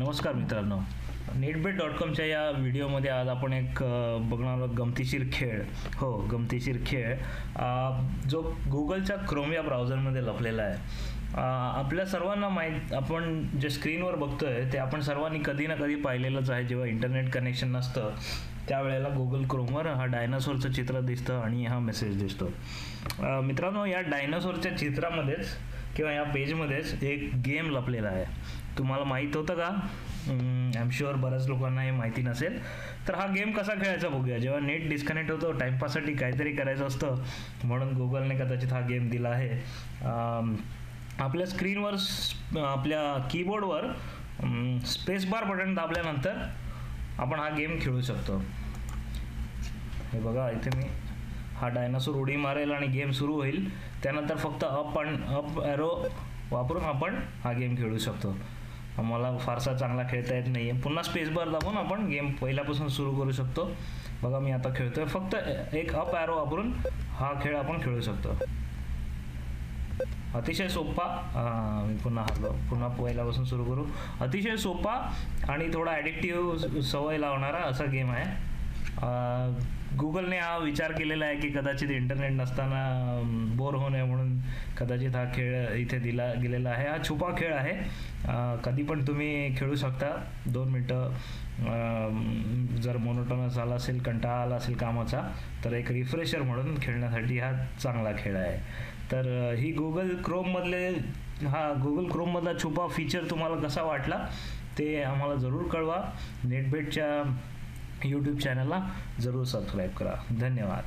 नमस्कार मित्रांनो. NetBet dot कॉमच्या या व्हिडिओमध्ये आज आपण एक बघणार आहोत गमतीशीर खेळ. हो गमतीशीर खेळ. जो गुगलच्या क्रोम या ब्राउझरमध्ये लपलेला आहे. आपल्या सर्वांना माहीत आपण जे स्क्रीनवर बघतोय ते आपण सर्वांनी कधी ना कधी पाहिलेलंच आहे. जेव्हा इंटरनेट कनेक्शन नसतं त्यावेळेला गुगल क्रोमवर हा डायनासोरचं चित्र दिसतं आणि हा मेसेज दिसतो. मित्रांनो या डायनासोरच्या चित्रामध्येच किंवा या पेजमध्येच एक गेम लपलेला आहे. तुम्हाला माहीत होतं का? आय एम शुअर बऱ्याच लोकांना हे माहिती नसेल. तर हा गेम कसा खेळायचा बघूया. जेव्हा नेट डिस्कनेक्ट होतो टाईमपाससाठी काहीतरी करायचं असतं म्हणून गुगलने कदाचित हा गेम दिला आहे. आपल्या स्क्रीनवर आपल्या कीबोर्डवर स्पेस बार बटन दाबल्यानंतर आपण हा गेम खेळू शकतो. हे बघा इथे मी हा डायनासोर उडी मारेल आणि गेम सुरू होईल. त्यानंतर फक्त अप आणि अप ॲरो वापरून आपण हा गेम खेळू शकतो. मला फारसा चांगला खेळता येत नाही आहे पुन्हा स्पेस बार दाबून आपण गेम पहिल्यापासून सुरू करू शकतो. बघा मी आता खेळतोय. फक्त एक अप ॲरो वापरून हा खेळ आपण खेळू शकतो. अतिशय सोपा मी पुन्हा हरलो पुन्हा पहिल्यापासून सुरू करू. अतिशय सोपा आणि थोडा ॲडिक्टिव्ह सवय लावणारा असा गेम आहे. गुगलने हा विचार केलेला आहे की कदाचित इंटरनेट नसताना बोर होऊ नये म्हणून कदाचित हा खेळ इथे दिला गेलेला आहे. हा छुपा खेळ आहे. कधी पण तुम्ही खेळू शकता. दोन मिनटं जर मोनोटोनस आला असेल कंटाळा आला असेल कामाचा तर एक रिफ्रेशर म्हणून खेळण्यासाठी हा चांगला खेळ आहे. तर ही गुगल क्रोममधले हा गुगल क्रोममधला छुपा फीचर तुम्हाला कसा वाटला ते आम्हाला जरूर कळवा. नेटबेटच्या यूट्यूब चॅनलला जरूर सबस्क्राईब करा. धन्यवाद.